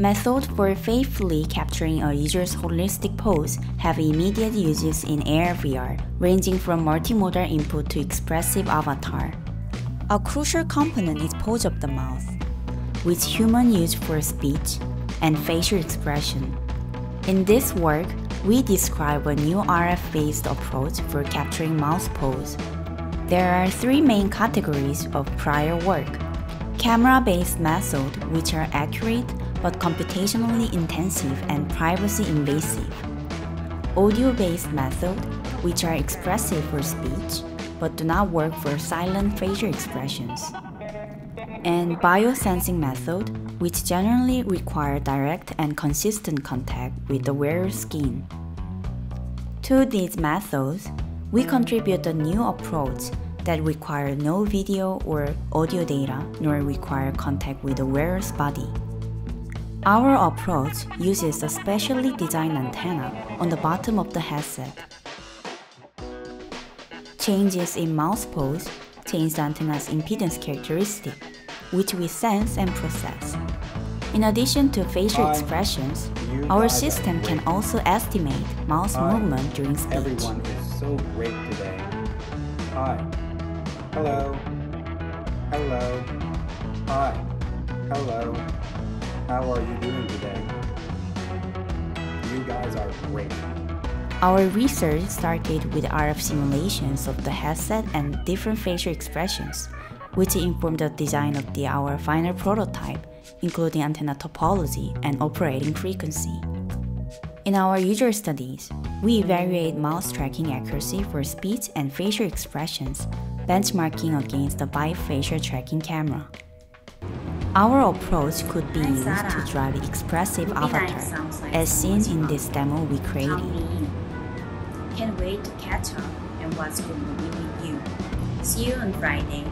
Methods for faithfully capturing a user's holistic pose have immediate uses in AR VR, ranging from multimodal input to expressive avatar. A crucial component is pose of the mouth, which humans use for speech and facial expression. In this work, we describe a new RF-based approach for capturing mouth pose. There are three main categories of prior work. Camera-based methods, which are accurate but computationally intensive and privacy invasive. Audio-based methods, which are expressive for speech, but do not work for silent facial expressions. And biosensing method, which generally require direct and consistent contact with the wearer's skin. To these methods, we contribute a new approach that require no video or audio data nor require contact with the wearer's body. Our approach uses a specially designed antenna on the bottom of the headset. Changes in mouth pose change the antenna's impedance characteristic, which we sense and process. In addition to facial expressions, our system can also estimate mouth Hi. movement during speech. Everyone is so great today. Hi. Hello. Hello. Hi. Hello. How are you doing today? You guys are great. Our research started with RF simulations of the headset and different facial expressions, which informed the design of the, our final prototype, including antenna topology and operating frequency. In our user studies, we evaluate mouse tracking accuracy for speech and facial expressions, benchmarking against the Vive facial tracking camera. Our approach could be used to drive expressive avatar, as seen in this demo we created. Count me in. Can't wait to catch up and watch the movie with you. See you on Friday.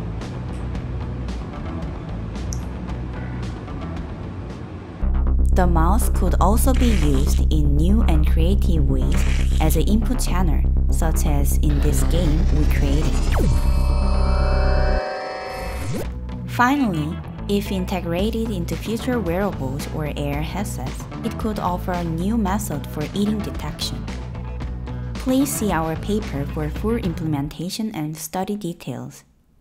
The mouse could also be used in new and creative ways as an input channel, such as in this game we created. Finally, if integrated into future wearables or AR headsets, it could offer a new method for eating detection. Please see our paper for full implementation and study details.